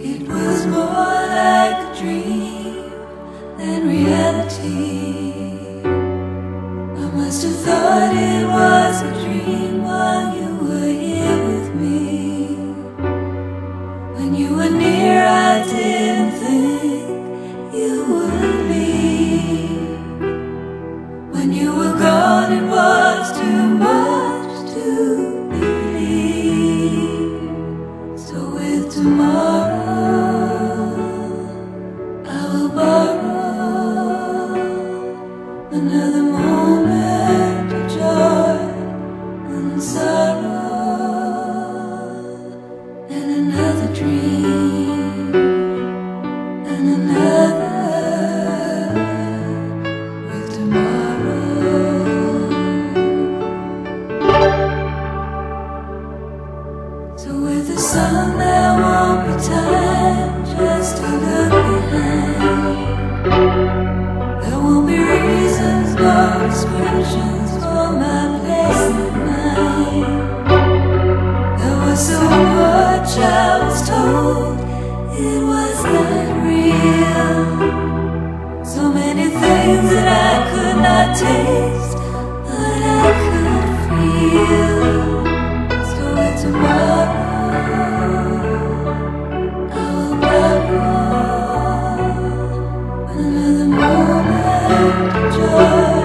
It was more like a dream than reality. I must have thought it was a dream while you were here with me. When you were near, I didn't think and another dream, and another with tomorrow. So with the sun there won't be time just to look behind. There won't be reasons nor descriptions Oh.